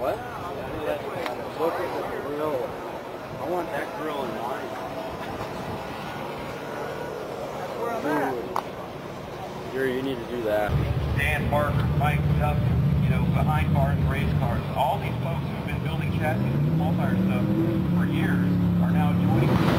What? Look at the grill. I want that grill in mine. That's where I'm at. Jerry, you need to do that. Dan Barker, Mike Tuck, you know, behind bars, race cars. All these folks who've been building chassis and small tire stuff for years are now joining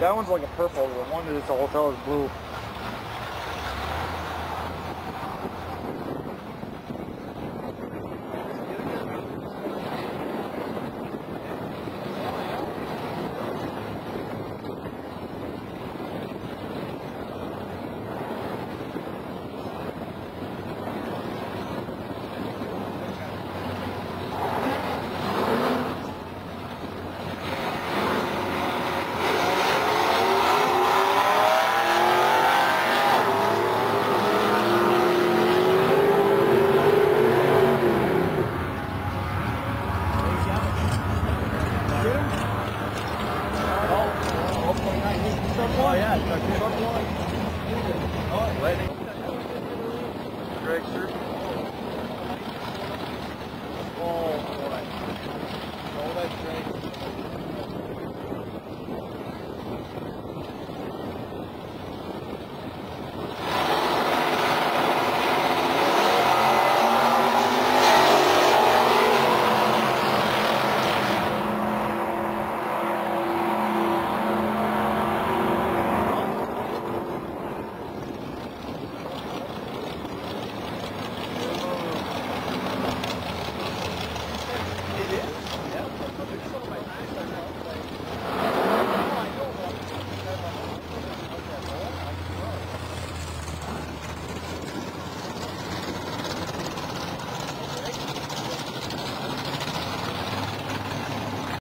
That one's like a purple. The one that's the hotel is blue. Greg, sir. Oh, boy. Oh, that's great.